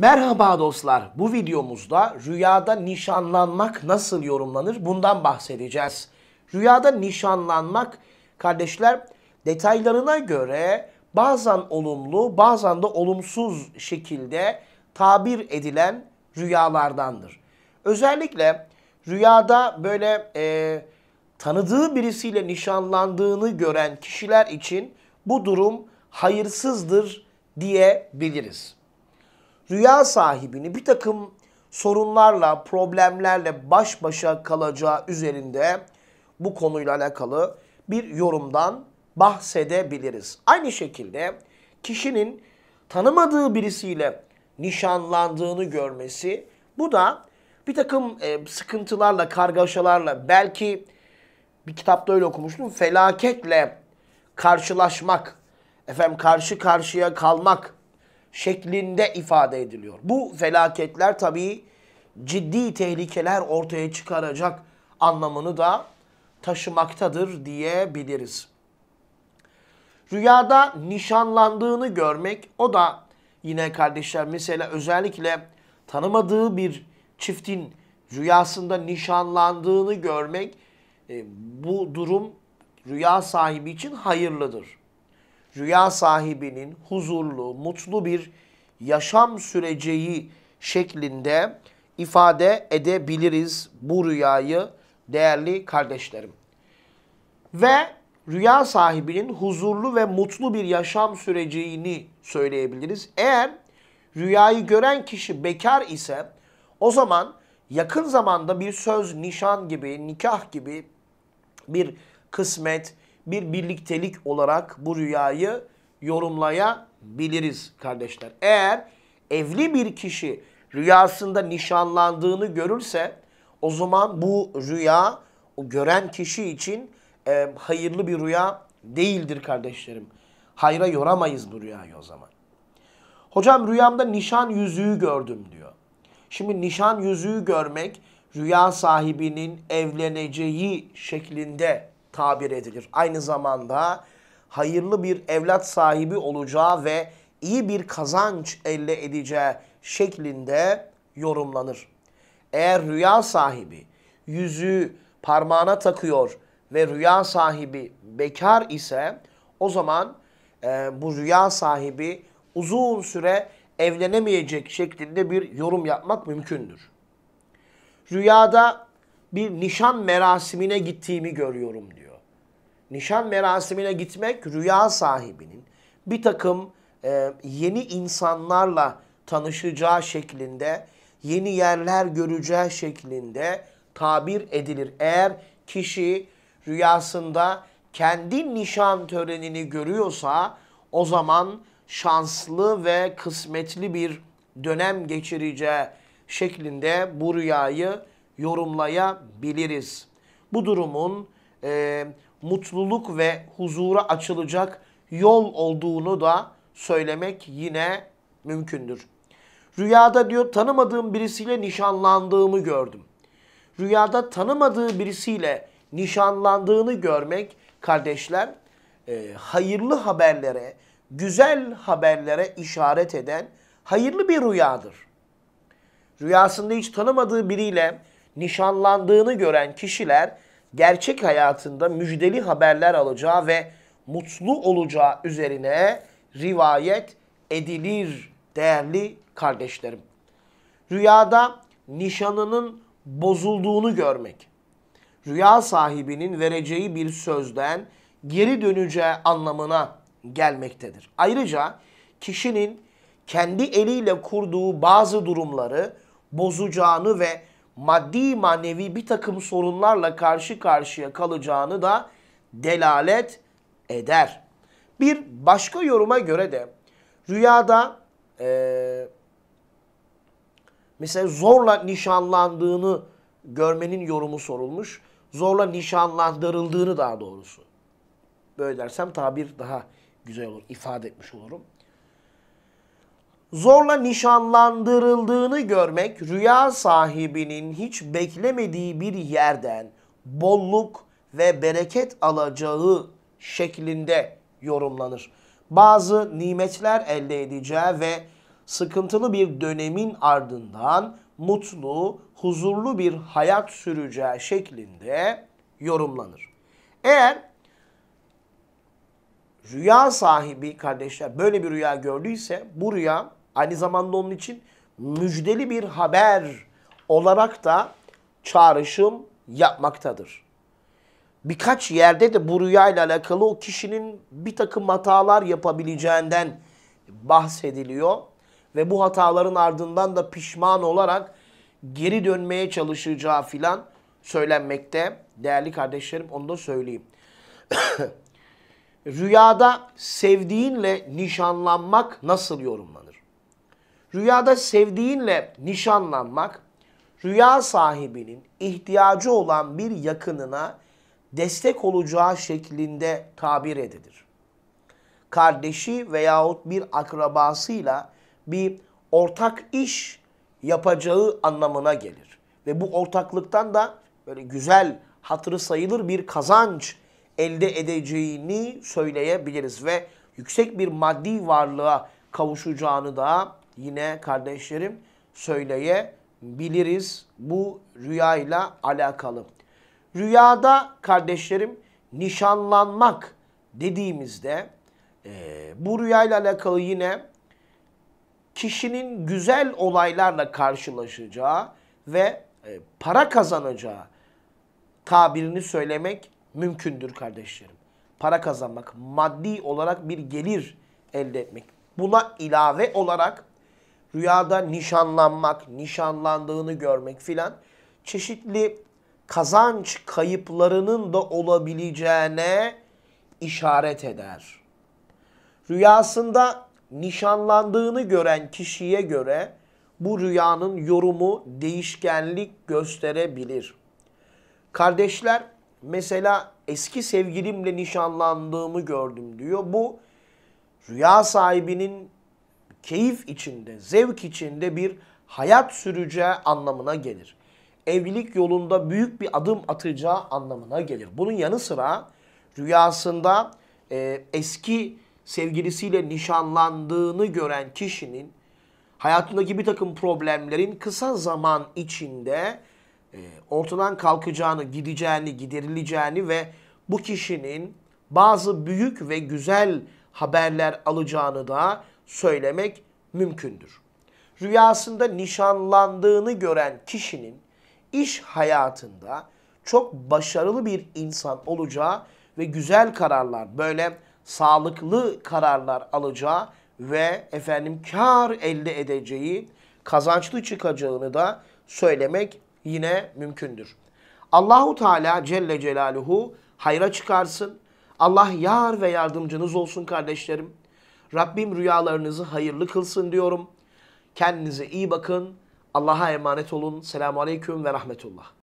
Merhaba dostlar. Bu videomuzda rüyada nişanlanmak nasıl yorumlanır bundan bahsedeceğiz. Rüyada nişanlanmak kardeşler detaylarına göre bazen olumlu bazen de olumsuz şekilde tabir edilen rüyalardandır. Özellikle rüyada böyle e, tanıdığı birisiyle nişanlandığını gören kişiler için bu durum hayırsızdır diyebiliriz rüya sahibini bir takım sorunlarla, problemlerle baş başa kalacağı üzerinde bu konuyla alakalı bir yorumdan bahsedebiliriz. Aynı şekilde kişinin tanımadığı birisiyle nişanlandığını görmesi bu da bir takım e, sıkıntılarla, kargaşalarla belki bir kitapta öyle okumuştum. Felaketle karşılaşmak, efendim karşı karşıya kalmak şeklinde ifade ediliyor. Bu felaketler tabii ciddi tehlikeler ortaya çıkaracak anlamını da taşımaktadır diyebiliriz. Rüyada nişanlandığını görmek o da yine kardeşler mesela özellikle tanımadığı bir çiftin rüyasında nişanlandığını görmek e, bu durum rüya sahibi için hayırlıdır rüya sahibinin huzurlu, mutlu bir yaşam süreceği şeklinde ifade edebiliriz bu rüyayı değerli kardeşlerim. Ve rüya sahibinin huzurlu ve mutlu bir yaşam süreceğini söyleyebiliriz. Eğer rüyayı gören kişi bekar ise o zaman yakın zamanda bir söz, nişan gibi, nikah gibi bir kısmet, bir birliktelik olarak bu rüyayı yorumlayabiliriz kardeşler. Eğer evli bir kişi rüyasında nişanlandığını görürse o zaman bu rüya o gören kişi için e, hayırlı bir rüya değildir kardeşlerim. Hayra yoramayız bu rüyayı o zaman. Hocam rüyamda nişan yüzüğü gördüm diyor. Şimdi nişan yüzüğü görmek rüya sahibinin evleneceği şeklinde tabir edilir. Aynı zamanda hayırlı bir evlat sahibi olacağı ve iyi bir kazanç elde edeceği şeklinde yorumlanır. Eğer rüya sahibi yüzüğü parmağına takıyor ve rüya sahibi bekar ise o zaman e, bu rüya sahibi uzun süre evlenemeyecek şeklinde bir yorum yapmak mümkündür. Rüyada bir nişan merasimine gittiğimi görüyorum diyor. Nişan merasimine gitmek rüya sahibinin bir takım e, yeni insanlarla tanışacağı şeklinde, yeni yerler göreceği şeklinde tabir edilir. Eğer kişi rüyasında kendi nişan törenini görüyorsa o zaman şanslı ve kısmetli bir dönem geçireceği şeklinde bu rüyayı yorumlayabiliriz. Bu durumun e, mutluluk ve huzura açılacak yol olduğunu da söylemek yine mümkündür. Rüyada diyor tanımadığım birisiyle nişanlandığımı gördüm. Rüyada tanımadığı birisiyle nişanlandığını görmek kardeşler e, hayırlı haberlere, güzel haberlere işaret eden hayırlı bir rüyadır. Rüyasında hiç tanımadığı biriyle nişanlandığını gören kişiler gerçek hayatında müjdeli haberler alacağı ve mutlu olacağı üzerine rivayet edilir değerli kardeşlerim. Rüyada nişanının bozulduğunu görmek, rüya sahibinin vereceği bir sözden geri döneceği anlamına gelmektedir. Ayrıca kişinin kendi eliyle kurduğu bazı durumları bozacağını ve maddi manevi bir takım sorunlarla karşı karşıya kalacağını da delalet eder. Bir başka yoruma göre de rüyada e, mesela zorla nişanlandığını görmenin yorumu sorulmuş. Zorla nişanlandırıldığını daha doğrusu. Böyle dersem tabir daha güzel olur, ifade etmiş olurum zorla nişanlandırıldığını görmek rüya sahibinin hiç beklemediği bir yerden bolluk ve bereket alacağı şeklinde yorumlanır. Bazı nimetler elde edeceği ve sıkıntılı bir dönemin ardından mutlu, huzurlu bir hayat süreceği şeklinde yorumlanır. Eğer rüya sahibi kardeşler böyle bir rüya gördüyse bu rüya aynı zamanda onun için müjdeli bir haber olarak da çağrışım yapmaktadır. Birkaç yerde de bu rüya ile alakalı o kişinin bir takım hatalar yapabileceğinden bahsediliyor. Ve bu hataların ardından da pişman olarak geri dönmeye çalışacağı filan söylenmekte. Değerli kardeşlerim onu da söyleyeyim. Rüyada sevdiğinle nişanlanmak nasıl yorumlanır? Rüyada sevdiğinle nişanlanmak, rüya sahibinin ihtiyacı olan bir yakınına destek olacağı şeklinde tabir edilir. Kardeşi veyahut bir akrabasıyla bir ortak iş yapacağı anlamına gelir. Ve bu ortaklıktan da böyle güzel, hatırı sayılır bir kazanç elde edeceğini söyleyebiliriz. Ve yüksek bir maddi varlığa kavuşacağını da yine kardeşlerim söyleyebiliriz bu rüyayla alakalı. Rüyada kardeşlerim nişanlanmak dediğimizde e, bu rüyayla alakalı yine kişinin güzel olaylarla karşılaşacağı ve e, para kazanacağı tabirini söylemek mümkündür kardeşlerim. Para kazanmak, maddi olarak bir gelir elde etmek. Buna ilave olarak rüyada nişanlanmak, nişanlandığını görmek filan çeşitli kazanç kayıplarının da olabileceğine işaret eder. Rüyasında nişanlandığını gören kişiye göre bu rüyanın yorumu değişkenlik gösterebilir. Kardeşler mesela eski sevgilimle nişanlandığımı gördüm diyor. Bu rüya sahibinin keyif içinde, zevk içinde bir hayat süreceği anlamına gelir. Evlilik yolunda büyük bir adım atacağı anlamına gelir. Bunun yanı sıra rüyasında e, eski sevgilisiyle nişanlandığını gören kişinin hayatındaki bir takım problemlerin kısa zaman içinde e, ortadan kalkacağını, gideceğini, giderileceğini ve bu kişinin bazı büyük ve güzel haberler alacağını da söylemek mümkündür. Rüyasında nişanlandığını gören kişinin iş hayatında çok başarılı bir insan olacağı ve güzel kararlar, böyle sağlıklı kararlar alacağı ve efendim kar elde edeceği, kazançlı çıkacağını da söylemek yine mümkündür. Allahu Teala Celle Celaluhu hayra çıkarsın. Allah yar ve yardımcınız olsun kardeşlerim. Rabbim rüyalarınızı hayırlı kılsın diyorum. Kendinize iyi bakın. Allah'a emanet olun. Selamun Aleyküm ve Rahmetullah.